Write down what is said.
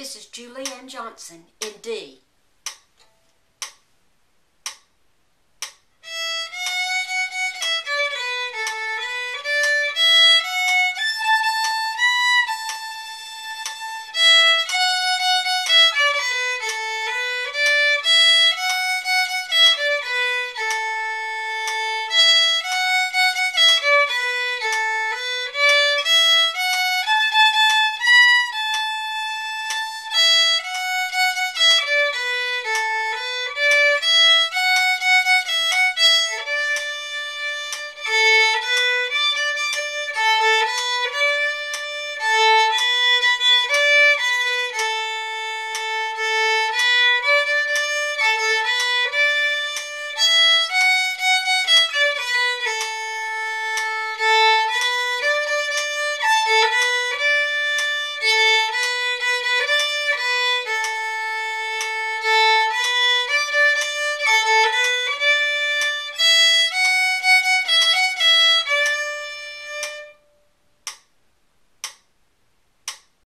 This is Julianne Johnson in D.